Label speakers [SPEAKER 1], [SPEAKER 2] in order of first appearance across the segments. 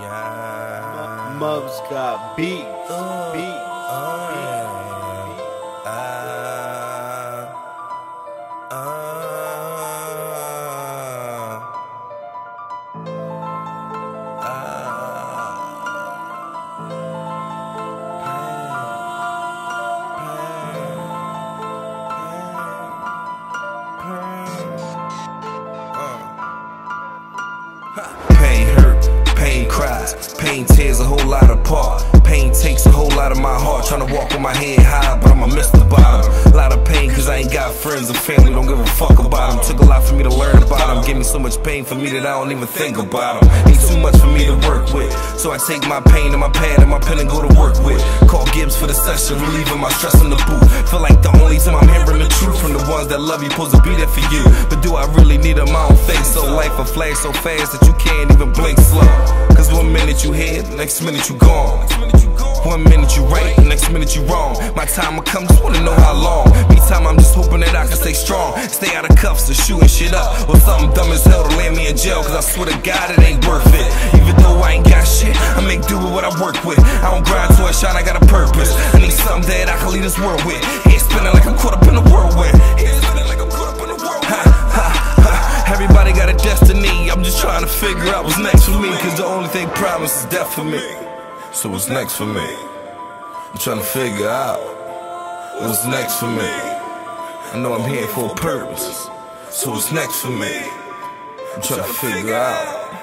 [SPEAKER 1] Yeah.
[SPEAKER 2] Mubs got beats.
[SPEAKER 1] Uh,
[SPEAKER 2] beats.
[SPEAKER 1] uh, uh, uh. Pain hurt, pain cries, pain tears a whole lot apart. Pain takes a whole lot of my heart. Trying to walk with my head high, but I'ma miss the bottom. A lot of pain, cause I ain't got friends and family, don't give a fuck about them. Took a lot for me to learn about them. Gave me so much pain for me that I don't even think about them. Ain't too much for me to work with. So I take my pain and my pad and my pen and go session, relieving my stress in the booth. Feel like the only time I'm hearing the truth from the ones that love you, supposed to be there for you. But do I really need them? I don't so. Life will flash so fast that you can't even blink slow. Cause one minute you here, next minute you gone. One minute you right, next minute you wrong. My time will come, just wanna know how long. Meantime, I'm just hoping that I can stay strong. Stay out of cuffs or shooting shit up. Or something dumb as hell to land me in jail. Cause I swear to God, it ain't worth it. Even though I ain't got shit, I make do with what I work with. I don't grind to a shine, I got a purpose. Something that I can lead this world with. Head spinning like I'm caught up in the whirlwind. Everybody got a destiny. I'm just trying to figure out what's next for me. Cause the only thing promised is death for me. So what's next for me? I'm trying to figure out what's next for me. I know I'm here for a purpose. So what's next for me? I'm trying to figure out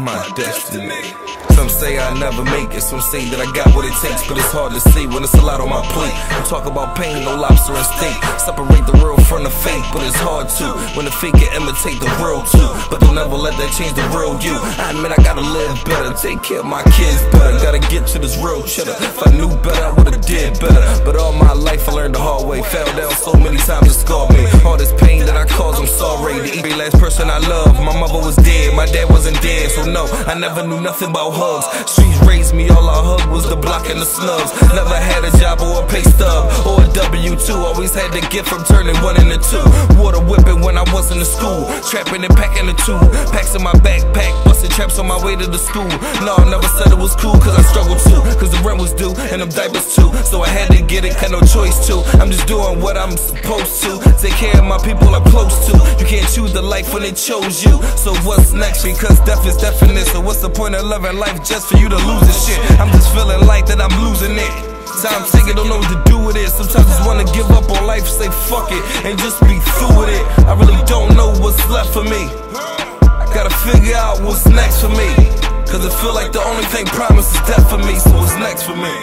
[SPEAKER 1] my destiny. Some say I never make it, some say that I got what it takes, but it's hard to see when it's a lot on my plate. You talk about pain, no lobster and steak. Separate the real from the fake, but it's hard to when the fake can imitate the real too. But don't never let that change the real you. I admit I gotta live better, take care of my kids better. Gotta get to this real cheddar. If I knew better, I would've did better. But all my life my dad wasn't dead, so no, I never knew nothing about hugs. Streets raised me, all I hugged was the block and the snubs. Never had a job or a pay stub W 2. Always had the gift from turning one into two. Water whipping when I wasn't in the school, trapping and packing the two. Packs in my backpack, busting traps on my way to the school. No, I never said it was cool, cause I struggled too. Cause the rent was due and them diapers too. So I had to get it, had no choice to. I'm just doing what I'm supposed to. Take care of my people I'm close to. You can't choose the life when they chose you. So what's next? Because death is definite. So what's the point of loving life just for you to lose this shit? I'm just feeling like that I'm losing it. Don't know what to do with it. Sometimes just wanna give up on life, say fuck it, and just be through with it. I really don't know what's left for me. I gotta figure out what's next for me. Cause it feel like the only thing promised is death for me. So what's next for me?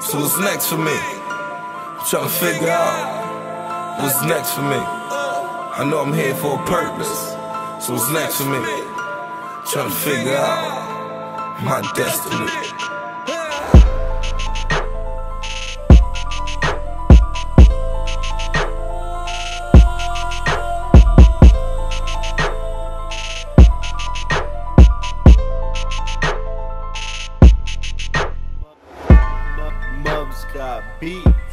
[SPEAKER 1] So what's next for me? I'm trying to figure out what's next for me. I know I'm here for a purpose. So what's next for me? i Trying to figure out my destiny.
[SPEAKER 2] Beats.